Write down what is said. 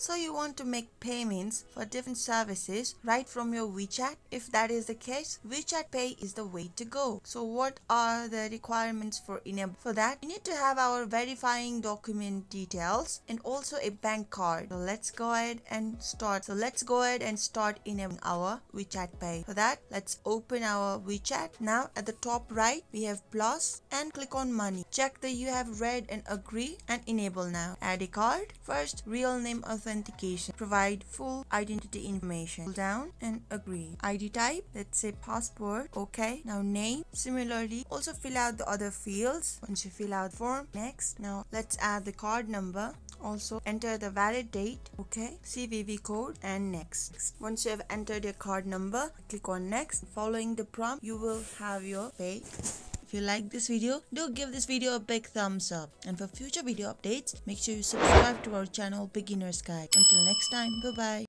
So you want to make payments for different services right from your WeChat? If that is the case, WeChat Pay is the way to go. So what are the requirements for enable? For that, you need to have our verifying document details and also a bank card. So let's go ahead and start. So let's go ahead and start enabling our WeChat Pay. For that, let's open our WeChat. Now at the top right, we have plus and click on money. Check that you have read and agree and enable now. Add a card. First, real name authentication. Provide full identity information. Pull down and agree. ID type, let's say passport. Okay. Now name. Similarly, also fill out the other fields. Once you fill out form, next. Now let's add the card number also enter the valid date okay cvv code and next once you have entered your card number click on next following the prompt you will have your pay if you like this video, do give this video a big thumbs up. And for future video updates, make sure you subscribe to our channel Beginner's Guide. Until next time, bye bye.